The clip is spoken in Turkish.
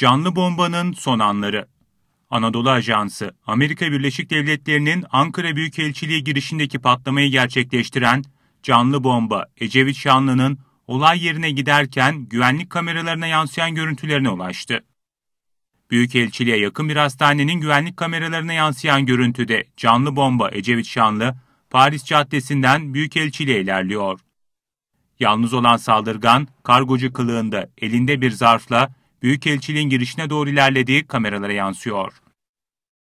Canlı bombanın son anları. Anadolu Ajansı, Amerika Birleşik Devletleri'nin Ankara Büyükelçiliği girişindeki patlamayı gerçekleştiren canlı bomba Ecevit Şanlı'nın olay yerine giderken güvenlik kameralarına yansıyan görüntülerine ulaştı. Büyükelçiliğe yakın bir hastanenin güvenlik kameralarına yansıyan görüntüde canlı bomba Ecevit Şanlı, Paris Caddesi'nden Büyükelçiliğe ilerliyor. Yalnız olan saldırgan, kargocu kılığında elinde bir zarfla Büyükelçiliğin girişine doğru ilerlediği kameralara yansıyor.